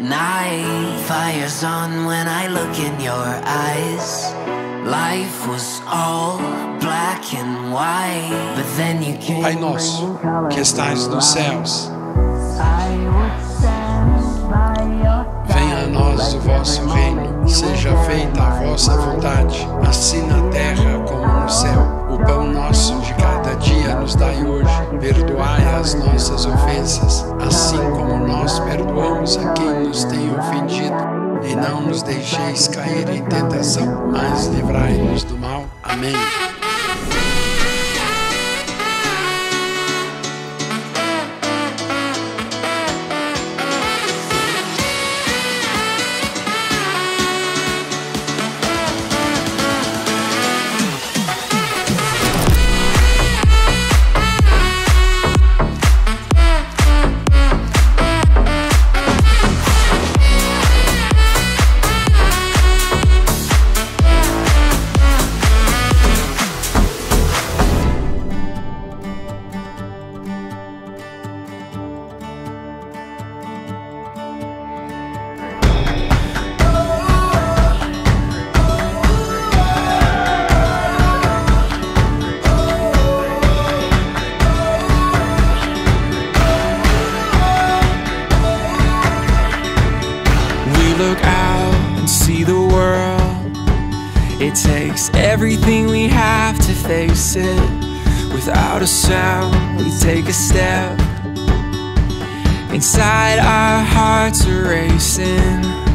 night. Fire's on when I look in your eyes. Life was all black and white, but then you came Pai nosso, que estais nos céus, venha a nós o vosso reino, seja feita a vossa vontade, assim na terra como no céu. O pão nosso de cada dia nos dai hoje, perdoai as nossas ofensas, assim como nós perdoamos a quem nos tem ofendido. E não nos deixeis cair em tentação, mas livrai-nos do mal. Amém. Takes everything we have to face it. Without a sound, we take a step. Inside, our hearts are racing.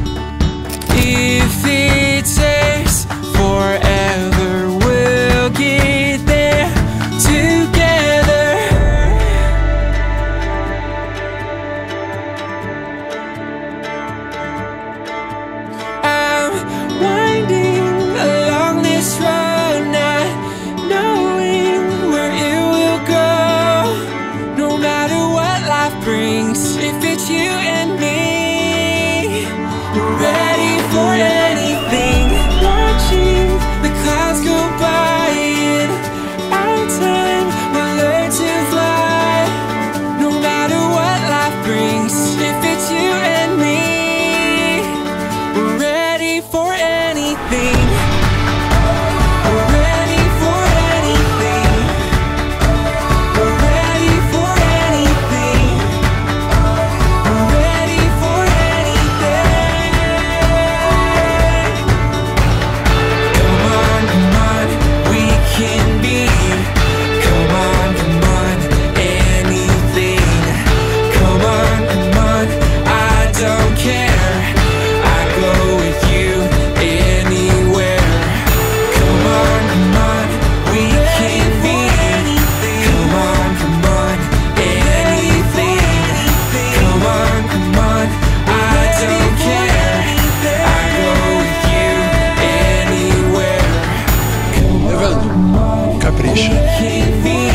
Anything.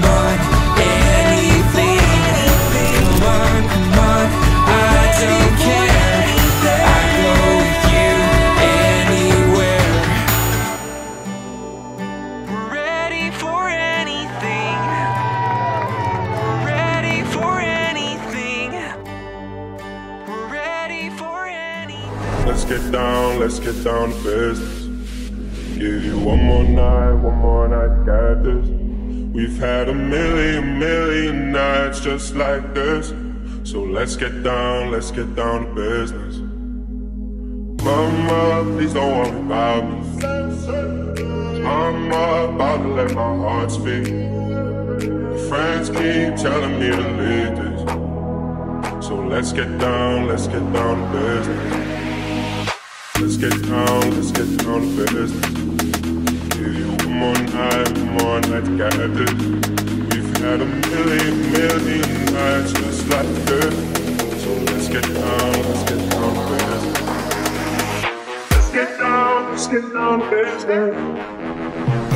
But anything, but I don't care. I go with you anywhere. Ready for anything We're ready for anything Let's get down, let's get down to business. Give you one more night, one more night, got this. We've had a million, million nights just like this. So let's get down, let's get down to business. Mama, please don't worry about me. I'm about to let my heart speak. Friends keep telling me to leave this. So let's get down, let's get down to business. Let's get down, let's get down to business. You one more night, one more night, got this. We've had a million, million nights just like this. So let's get down, let's get down to business. Let's get down, let's get down to business.